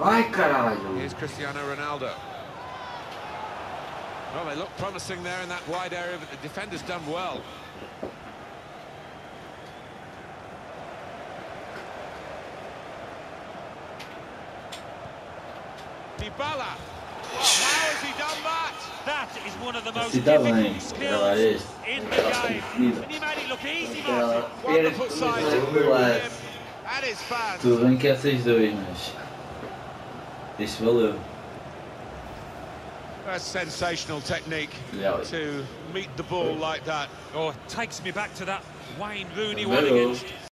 Vai, caralho. Here's Cristiano Ronaldo. Well, they look promising there in that wide area, but the defender's done well. Dybala. Well, how has he done that? That is one of the most Se dá bem, difficult skills in the game. And you made it look easy, Martin. Ela Wonderful perde sight tudo from no ar. him and his fans. Tudo bem que é 6-2, mas. Isso valeu. That's sensational technique Yeah. to meet the ball like that. Oh, it takes me back to that Wayne Rooney one against